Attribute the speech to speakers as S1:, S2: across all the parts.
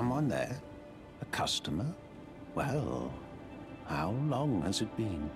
S1: someone there? A customer? Well, how long has it been?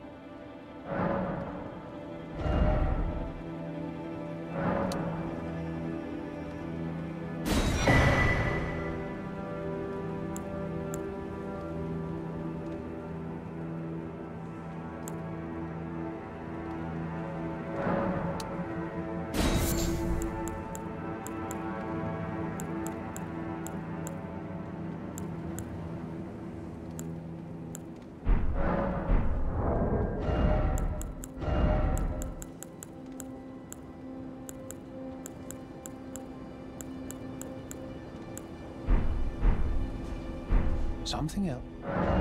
S1: Something else.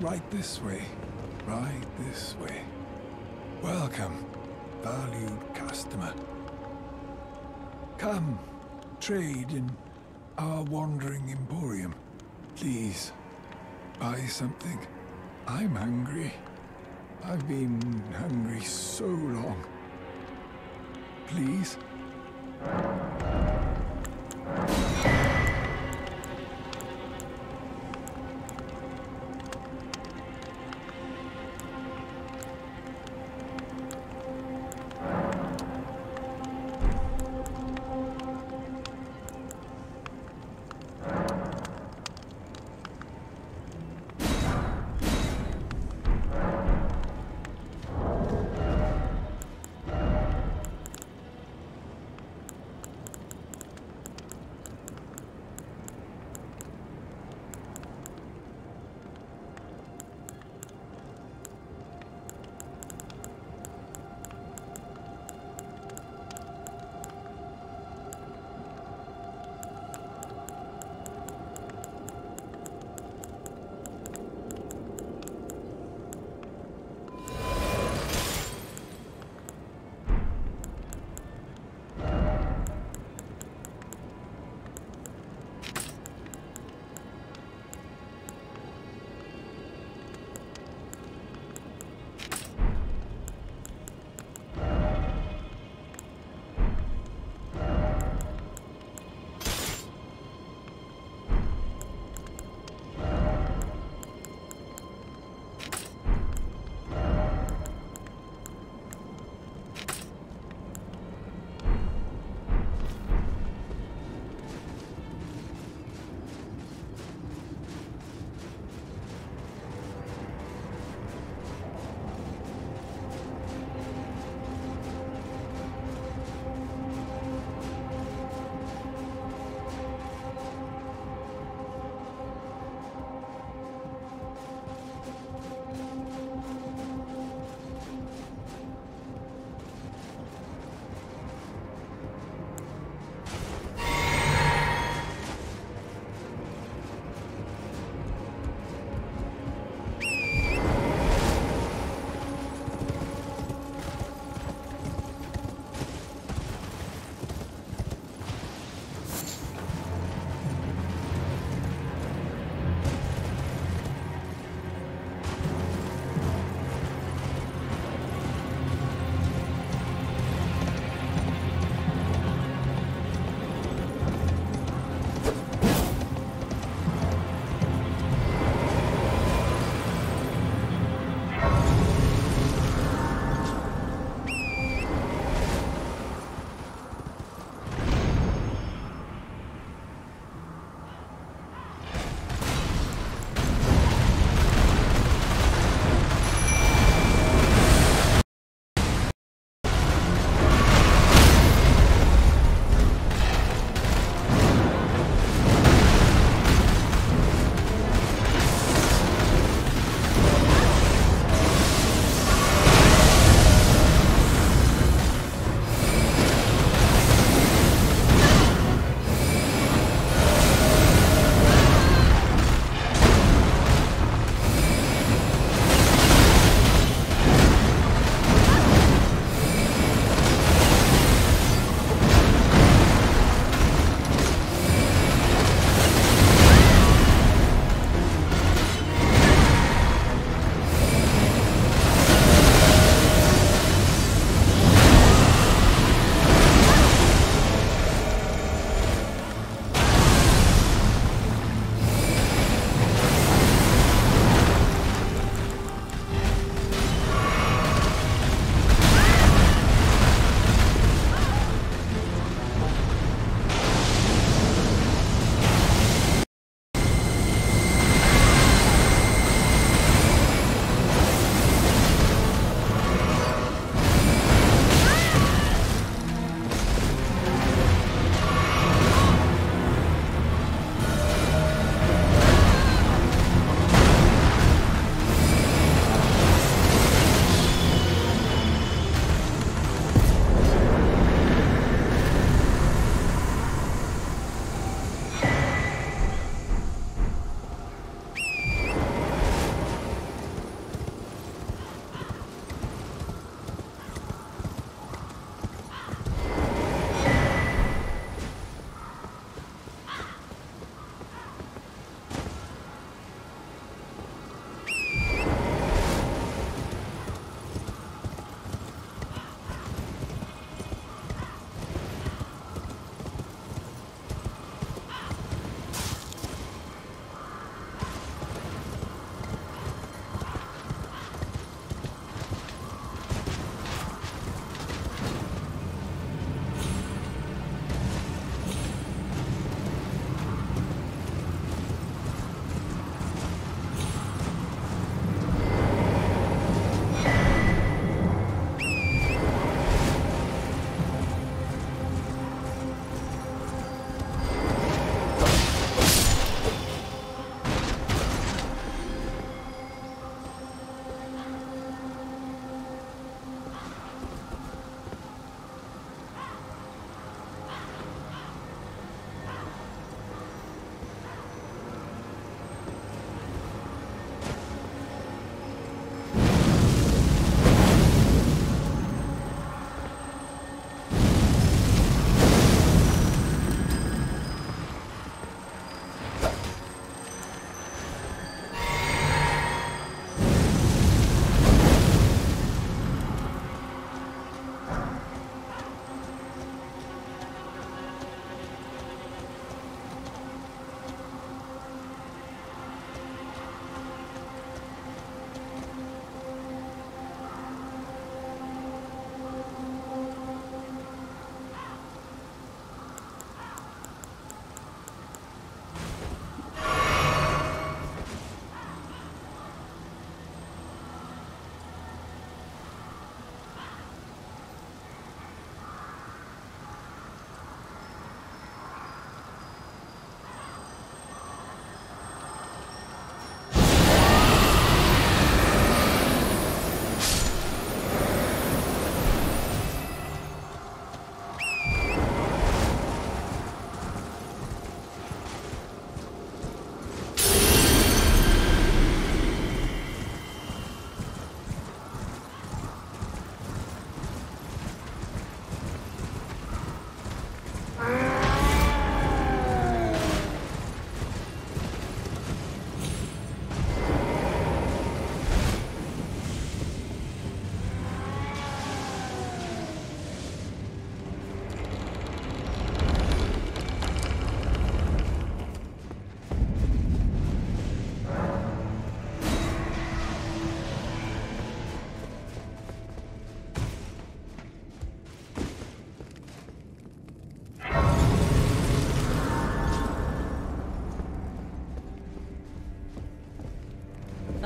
S2: Right this way. Right this way. Welcome, valued customer. Come, trade in our wandering emporium. Please, buy something. I'm hungry. I've been hungry so long. Please?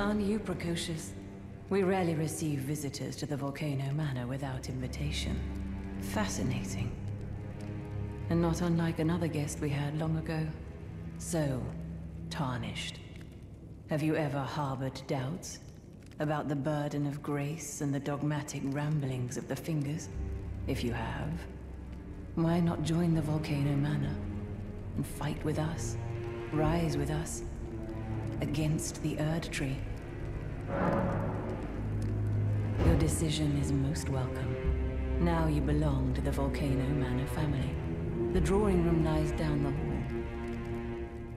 S3: Aren't you precocious? We rarely receive visitors to the Volcano Manor without invitation. Fascinating. And not unlike another guest we had long ago. So, tarnished. Have you ever harbored doubts? About the burden of grace and the dogmatic ramblings of the Fingers? If you have, why not join the Volcano Manor? And fight with us? Rise with us? Against the Erd Tree? Your decision is most welcome. Now you belong to the Volcano Manor family. The drawing room lies down the hall.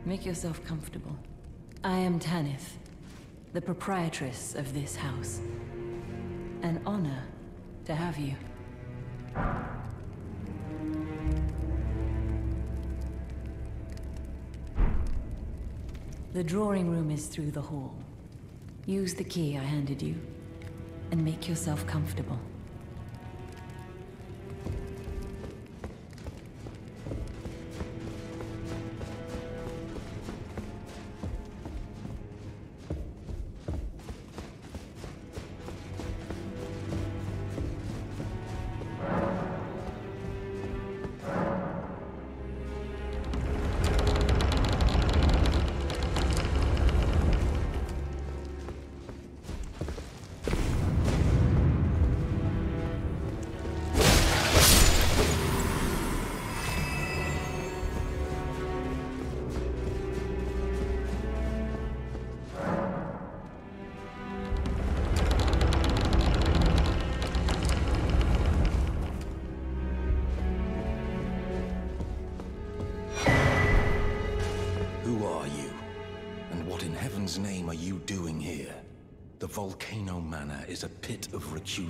S3: Make yourself comfortable. I am Tanith, the proprietress of this house. An honor to have you. The drawing room is through the hall. Use the key I handed you, and make yourself comfortable.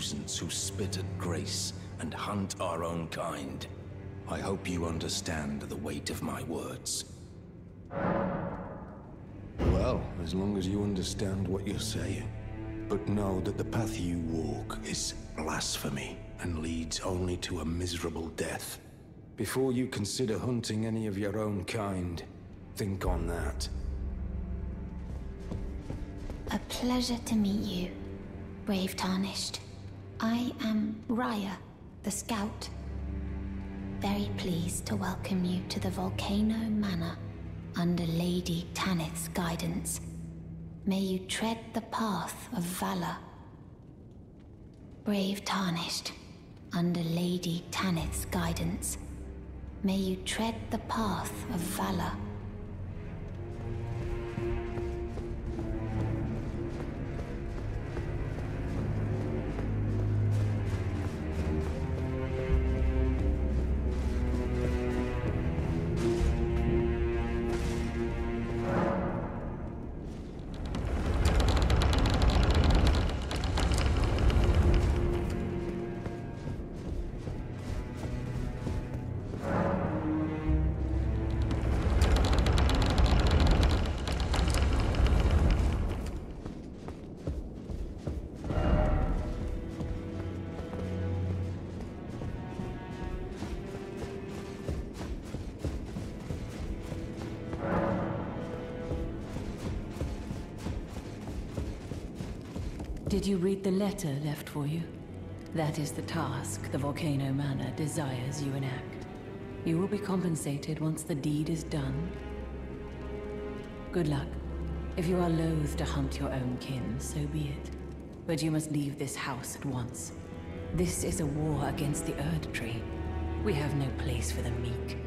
S4: Of recusants who spit at grace and hunt our own kind. I hope you understand the weight of my words.
S2: Well, as long as you understand what you're saying. But know that the path you walk is blasphemy and leads only to a miserable death. Before you consider hunting any of your own kind, think on that.
S5: A pleasure to meet you, Brave Tarnished. I am Rya, the Scout. Very pleased to welcome you to the Volcano Manor under Lady Tanith's guidance. May you tread the path of valor. Brave Tarnished, under Lady Tanith's guidance. May you tread the path of valor.
S3: Did you read the letter left for you? That is the task the Volcano Manor desires you enact. You will be compensated once the deed is done. Good luck. If you are loath to hunt your own kin, so be it. But you must leave this house at once. This is a war against the Erd Tree. We have no place for the meek,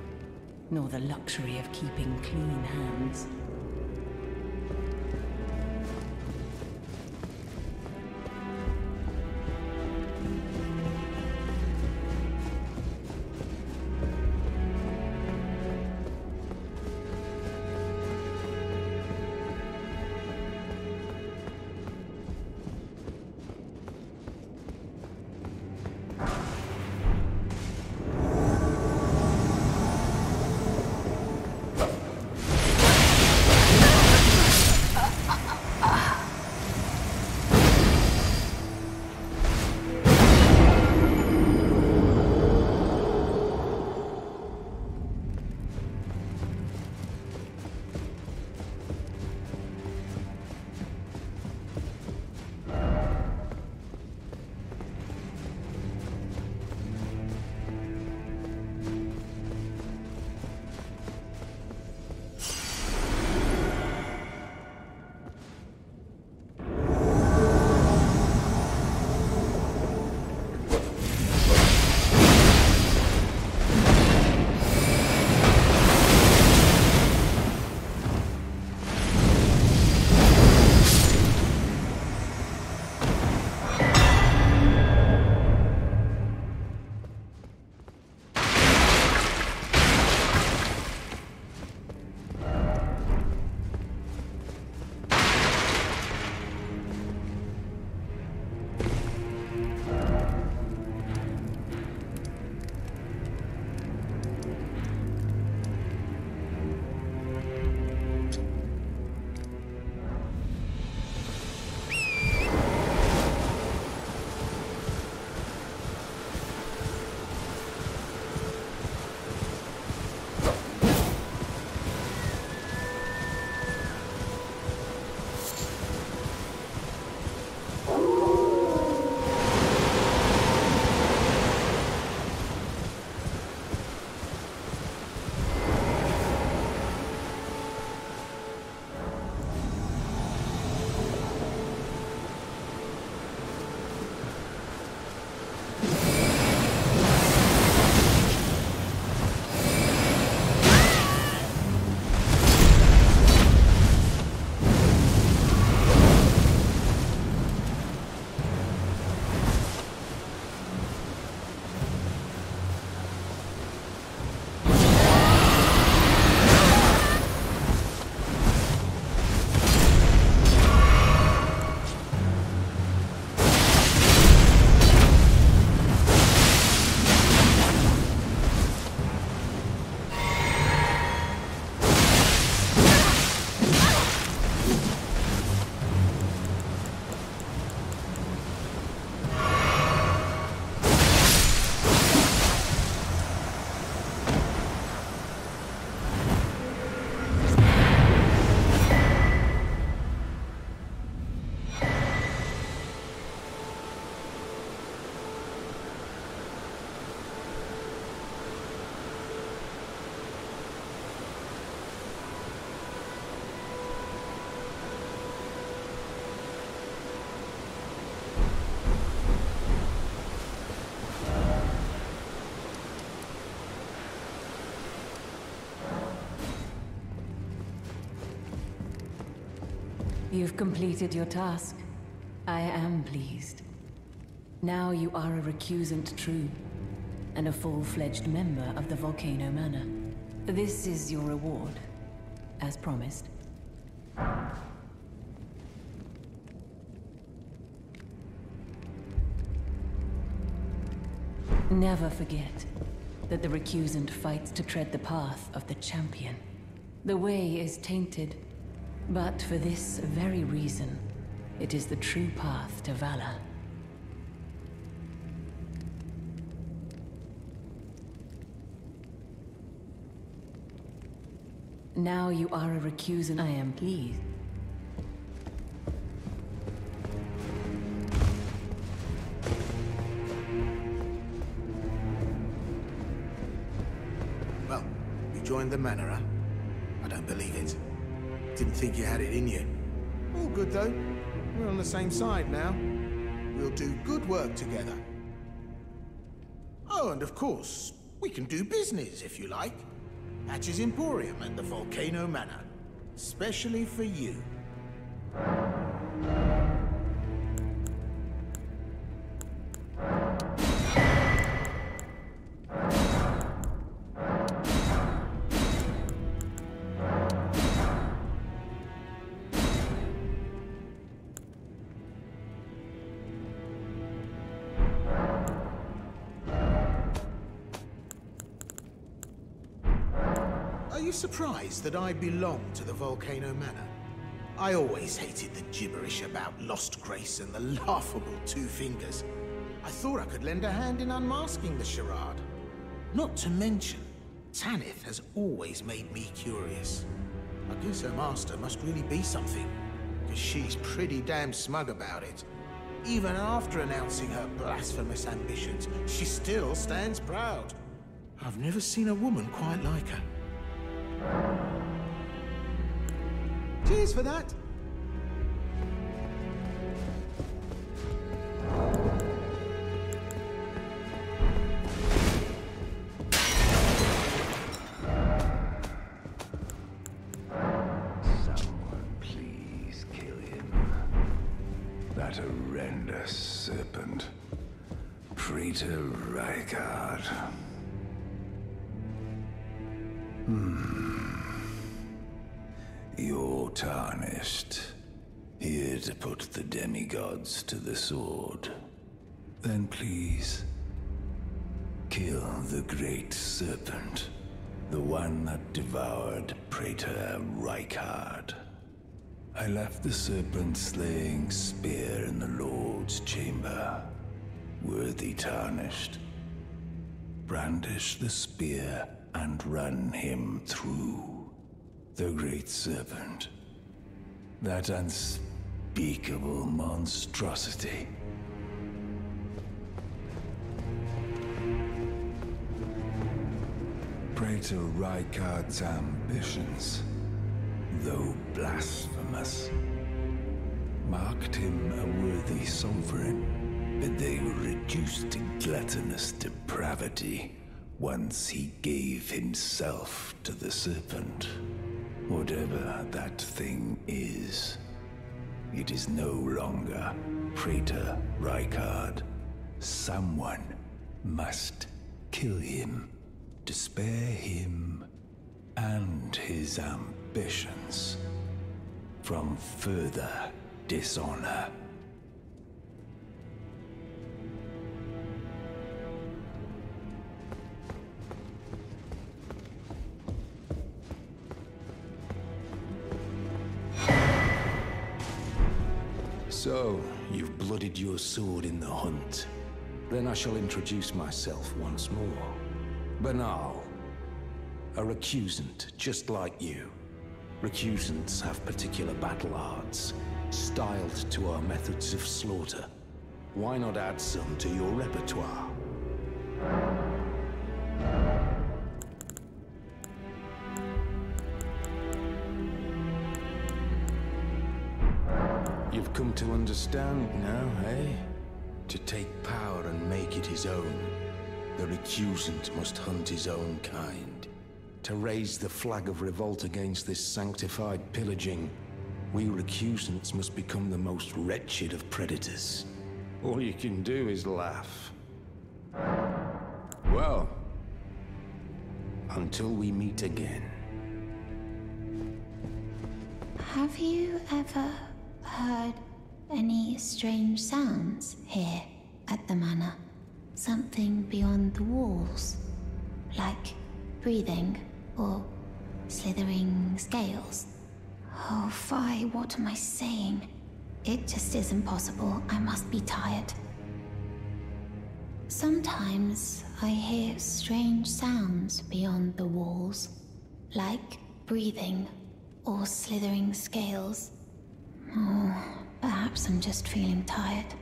S3: nor the luxury of keeping clean hands. You've completed your task. I am pleased. Now you are a recusant true, and a full-fledged member of the Volcano Manor. This is your reward, as promised. Never forget that the recusant fights to tread the path of the champion. The way is tainted, but for this very reason, it is the true path to valor. Now you are a recusant. I am pleased.
S6: Well, you joined the manor, think you had it in you. All good, though. We're on the same side now. We'll do good work together. Oh, and of course, we can do business, if you like. Patches' Emporium and the Volcano Manor. Especially for you. That I belong to the Volcano Manor? I always hated the gibberish about Lost Grace and the laughable Two Fingers. I thought I could lend a hand in unmasking the charade. Not to mention, Tanith has always made me curious. I guess her master must really be something, because she's pretty damn smug about it. Even after announcing her blasphemous ambitions, she still stands proud. I've never seen a woman quite like her. Cheers for that.
S7: I left the serpent slaying spear in the Lord's chamber. Worthy tarnished. Brandish the spear and run him through. The great serpent. That unspeakable monstrosity. Praetor Rykard's ambitions, though blasphemous, marked him a worthy sovereign, but they were reduced to gluttonous depravity once he gave himself to the serpent. Whatever that thing is, it is no longer Praetor Rykard. Someone must kill him to spare him and his ambitions from further dishonor.
S2: So, you've blooded your sword in the hunt. Then I shall introduce myself once more. Bernahl. A recusant, just like you. Recusants have particular battle arts, styled to our methods of slaughter. Why not add some to your repertoire? You've come to understand now, eh? To take power and make it his own. The recusant must hunt his own kind. To raise the flag of revolt against this sanctified pillaging, we recusants must become the most wretched of predators. All you can do is laugh. Well, until we meet again.
S5: Have you ever heard any strange sounds here at the manor? Something beyond the walls? Like breathing or slithering scales? Oh, fie, what am I saying? It just isn't possible. I must be tired. Sometimes I hear strange sounds beyond the walls, like breathing or slithering scales. Oh, perhaps I'm just feeling tired.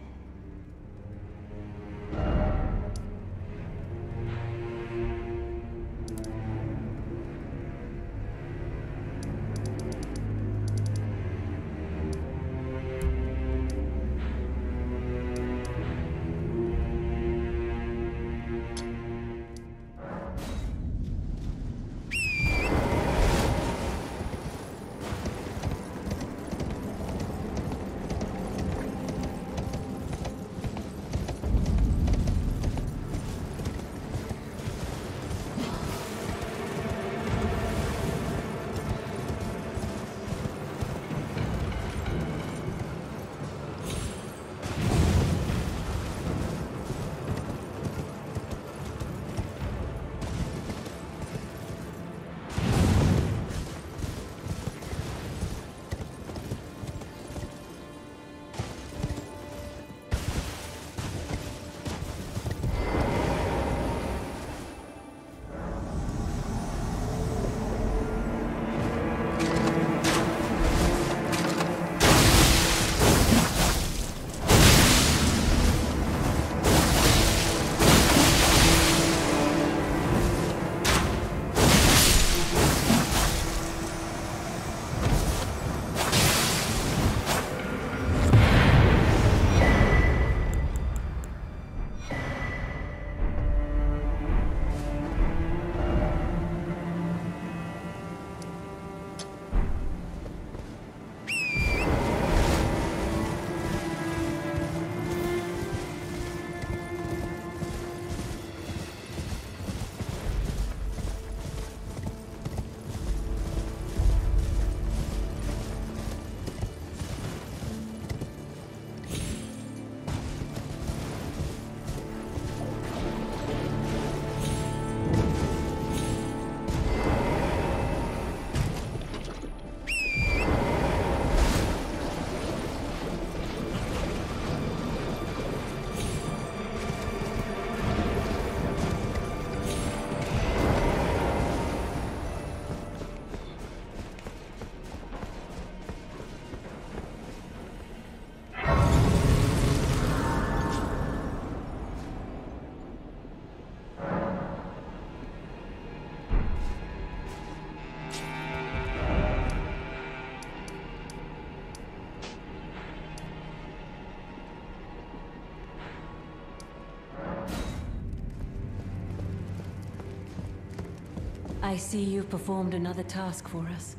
S3: I see you've performed another task for us.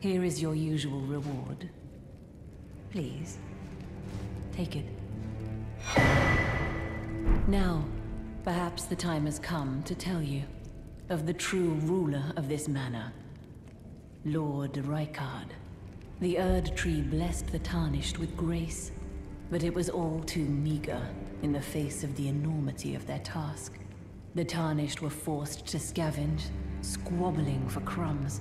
S3: Here is your usual reward. Please, take it. Now, perhaps the time has come to tell you of the true ruler of this manor, Lord Rykard. The Erd Tree blessed the Tarnished with grace, but it was all too meager in the face of the enormity of their task. The Tarnished were forced to scavenge, squabbling for crumbs,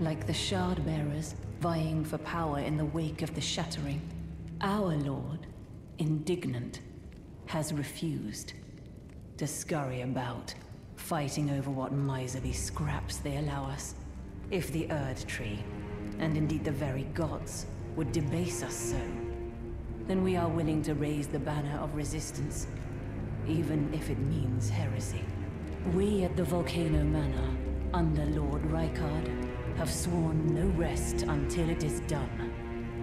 S3: like the Shard Bearers vying for power in the wake of the Shattering. Our Lord, indignant, has refused to scurry about, fighting over what miserly scraps they allow us. If the Erd Tree, and indeed the very gods, would debase us so, then we are willing to raise the banner of resistance, even if it means heresy. We at the Volcano Manor, under Lord Rykard, have sworn no rest until it is done.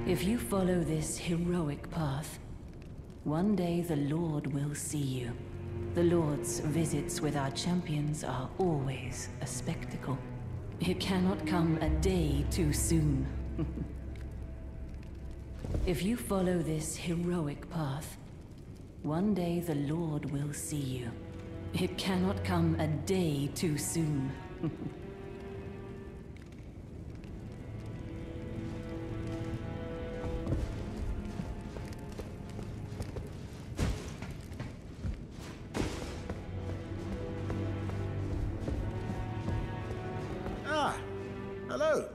S3: If you follow this heroic path, one day the Lord will see you. The Lord's visits with our champions are always a spectacle. It cannot come a day too soon. If you follow this heroic path, one day the Lord will see you. It cannot come a day too soon.
S6: Ah, hello.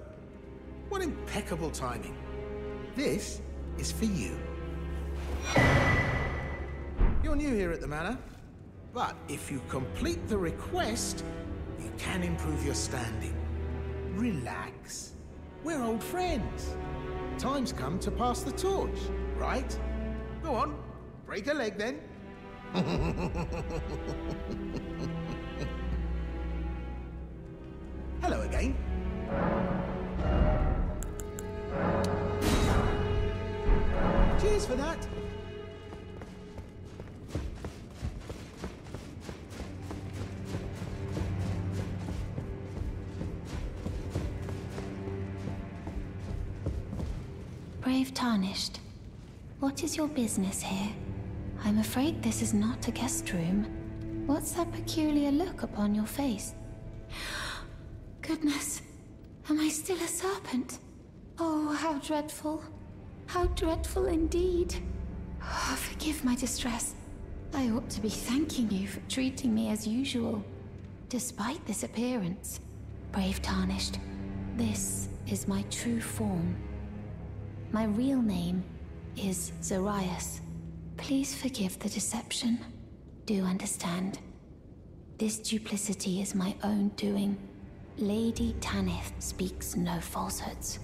S6: What impeccable timing. This is for you. You're new here at the Manor, but if you complete the request, you can improve your standing. Relax. We're old friends. Time's come to pass the torch, right? Go on, break a leg then.
S5: your business here? I'm afraid this is not a guest room. What's that peculiar look upon your face? Goodness, am I still a serpent? Oh, how dreadful. How dreadful indeed. Oh, forgive my distress. I ought to be thanking you for treating me as usual. Despite this appearance, Brave Tarnished, this is my true form. My real name is Zorayas. Please forgive the deception. Do understand. This duplicity is my own doing. Lady Tanith speaks no falsehoods.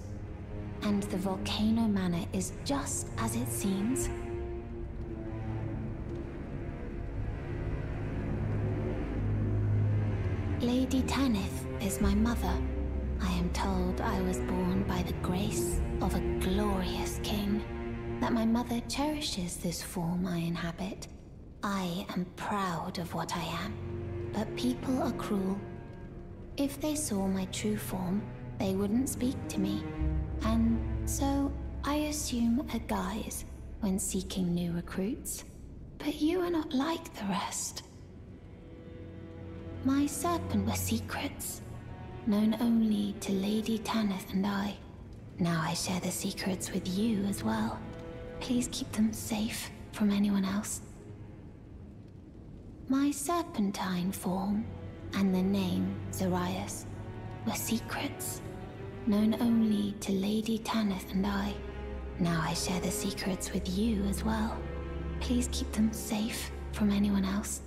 S5: And the Volcano Manor is just as it seems. Lady Tanith is my mother. I am told I was born by the grace of a glorious king. That my mother cherishes this form I inhabit. I am proud of what I am. But people are cruel. If they saw my true form, they wouldn't speak to me. And so I assume a guise when seeking new recruits. But you are not like the rest. My serpent were secrets, known only to Lady Tanith and I. Now I share the secrets with you as well. Please keep them safe from anyone else. My serpentine form and the name Zorayas were secrets, known only to Lady Tanith and I. Now I share the secrets with you as well. Please keep them safe from anyone else.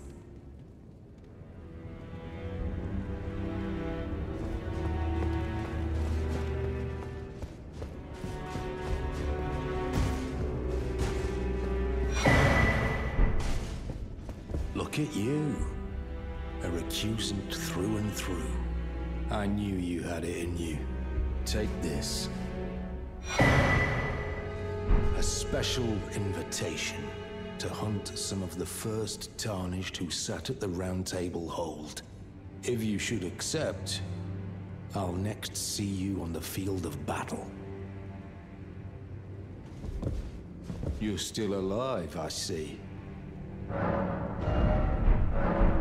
S2: Look at you. A recusant through and through. I knew you had it in you. Take this. A special invitation to hunt some of the first tarnished who sat at the round table hold. If you should accept, I'll next see you on the field of battle. You're still alive, I see.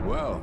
S2: Well.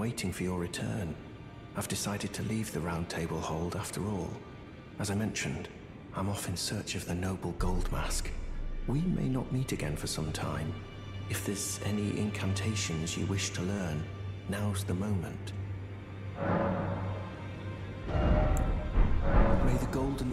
S8: Waiting for your return. I've decided to leave the Roundtable Hold after all. As I mentioned, I'm off in search of the noble Goldmask. We may not meet again for some time. If there's any incantations you wish to learn, now's the moment. May the golden...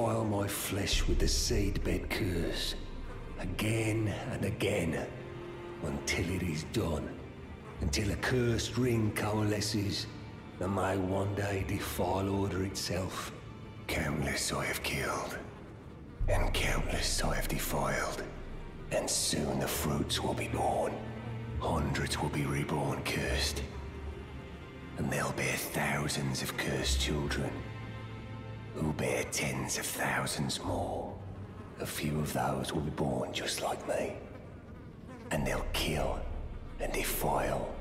S9: Defile my flesh with the seedbed curse. Again and again. Until it is done. Until a cursed ring coalesces that may one day defile order itself. Countless I have killed. And countless I have defiled. And soon the fruits will be born. Hundreds will be reborn cursed. And they'll bear thousands of cursed children, who bear tens of thousands more. A few of those will be born just like me. And they'll kill and defile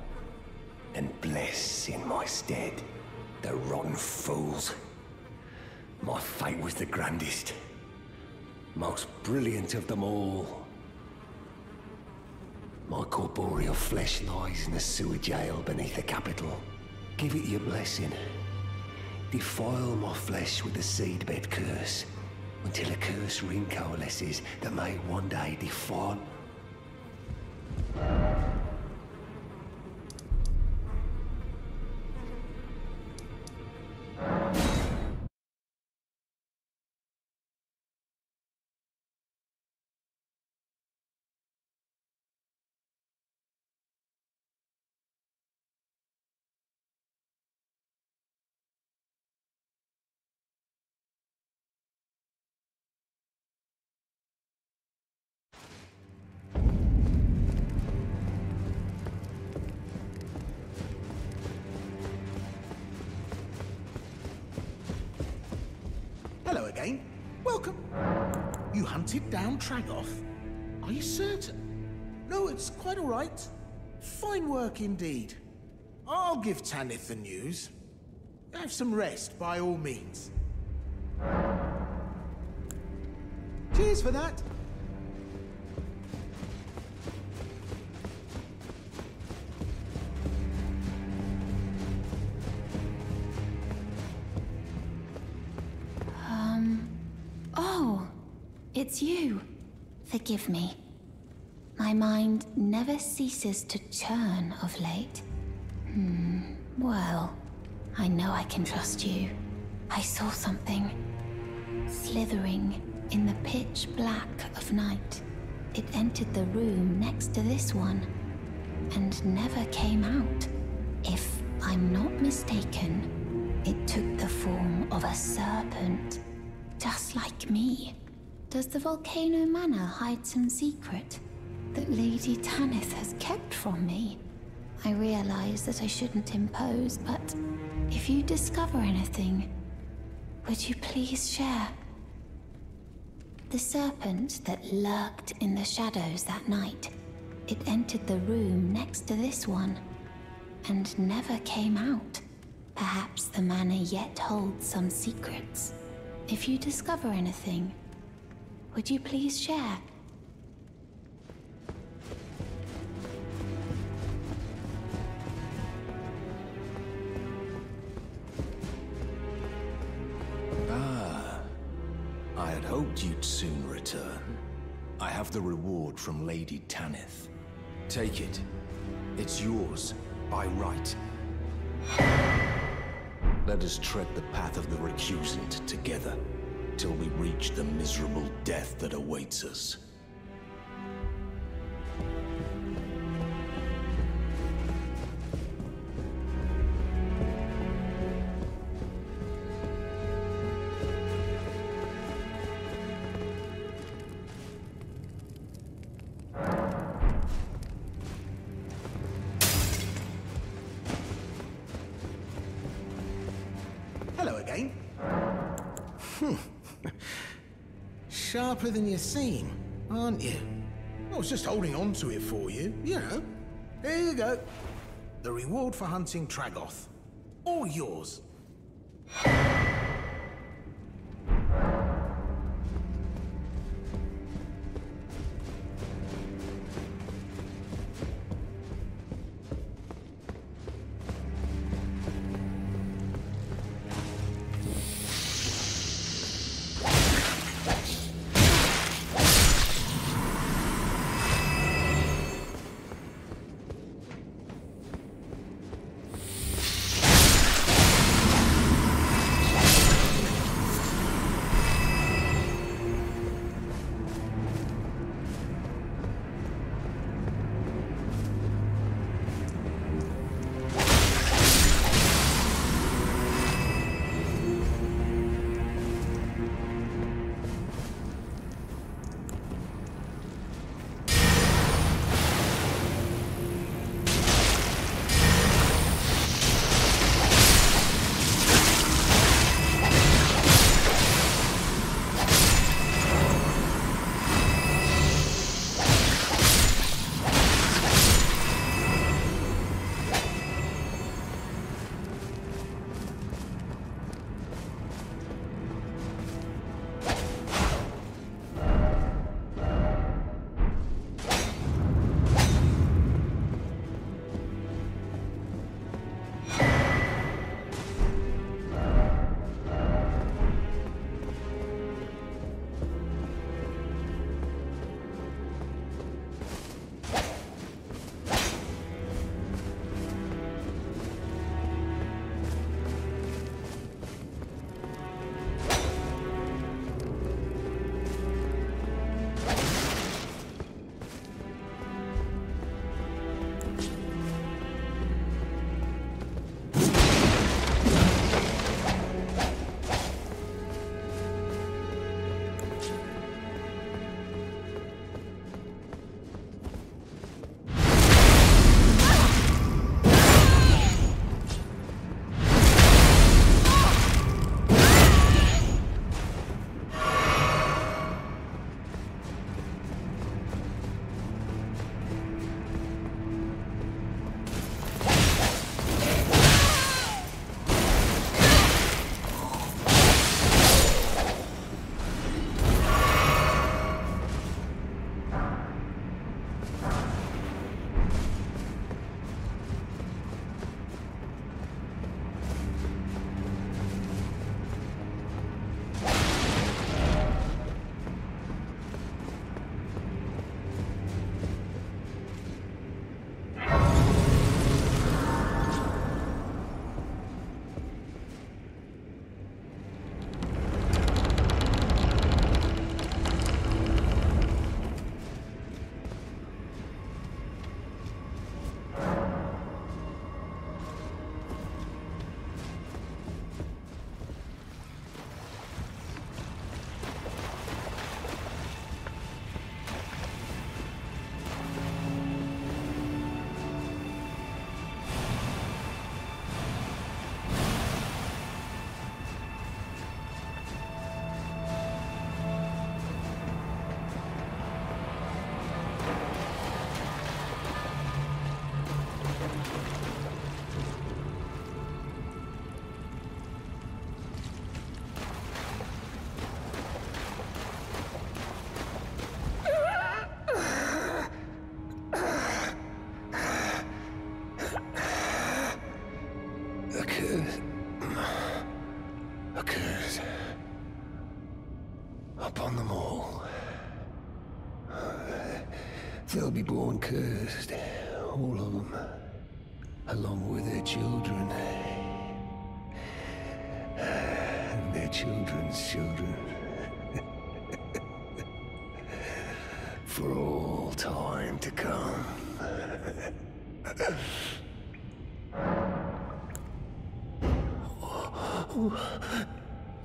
S9: and bless in my stead. The rotten fools. My fate was the grandest, most brilliant of them all. My corporeal flesh lies in a sewer jail beneath the capital. Give it your blessing. Defile my flesh with the seedbed curse until a curse ring coalesces that may one day defile.
S6: Welcome. You hunted down Tragoth? Are you certain? No, it's quite all right. Fine work indeed. I'll give Tanith the news. Have some rest, by all means. Cheers for that.
S5: Forgive me. My mind never ceases to churn of late. Hmm. Well, I know I can trust you. I saw something slithering in the pitch black of night. It entered the room next to this one and never came out. If I'm not mistaken, it took the form of a serpent, just like me. Does the Volcano Manor hide some secret that Lady Tanith has kept from me? I realize that I shouldn't impose, but if you discover anything, would you please share? The serpent that lurked in the shadows that night. It entered the room next to this one and never came out. Perhaps the manor yet holds some secrets. If you discover anything, would you please share?
S7: Ah,
S2: I had hoped you'd soon return. I have the reward from Lady Tanith. Take it. It's yours, by right. Let us tread the path of the recusant together, till we reach the miserable death that awaits us.
S6: Sharper than you seem, aren't you? I was just holding on to it for you, you know. Here you go. The reward for hunting Tragoth. All yours.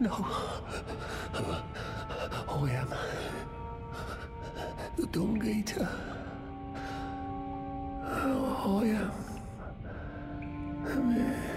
S9: No. I am the Dung Eater. I am.
S10: Ah,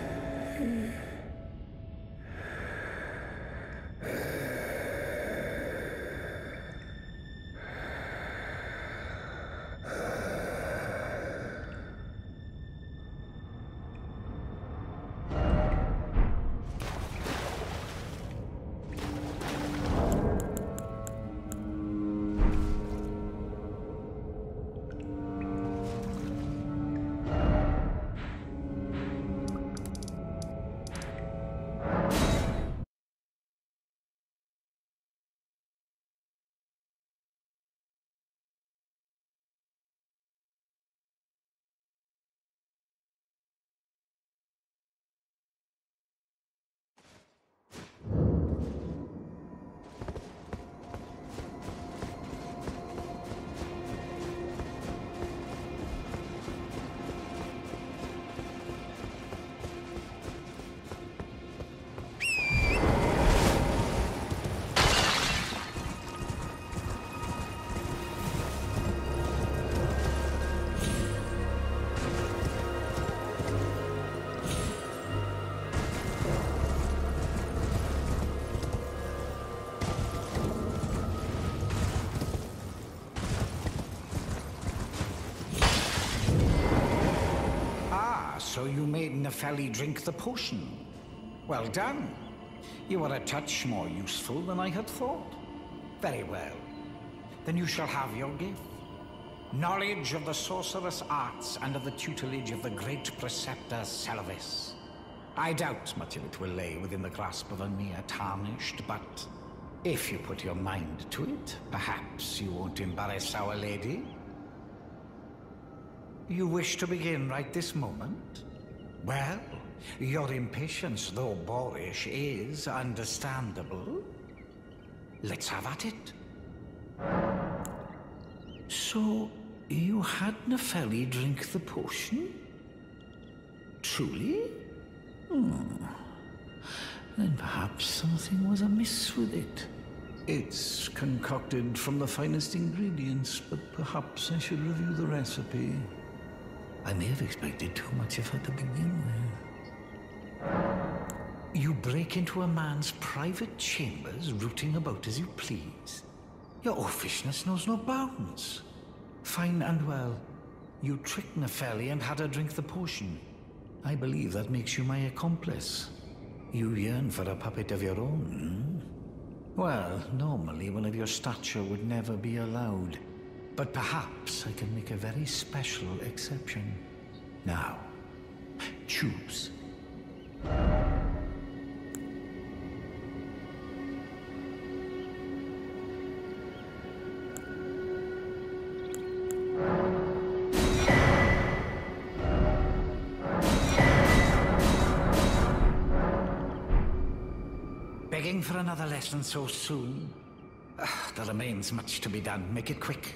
S10: so you made Nefeli drink the potion. Well done. You are a touch more useful than I had thought. Very well. Then you shall have your gift. Knowledge of the sorcerous arts under the tutelage of the great preceptor Seluvis. I doubt much of it will lay within the grasp of a mere tarnished, but if you put your mind to it, perhaps you won't embarrass our lady. You wish to begin right this moment? Well, your impatience, though boorish, is understandable. Let's have at it. So, you had Nefeli drink the potion? Truly? Hmm. Then perhaps something was amiss with it. It's concocted from the finest ingredients, but perhaps I should review the recipe. I may have expected too much of her to begin with. You break into a man's private chambers, rooting about as you please. Your offishness knows no bounds. Fine and well. You tricked Nefeli and had her drink the potion. I believe that makes you my accomplice. You yearn for a puppet of your own, hmm? Well, normally one of your stature would never be allowed. But perhaps I can make a very special exception. Now, choose. Begging for another lesson so soon? Ah, there remains much to be done. Make it quick.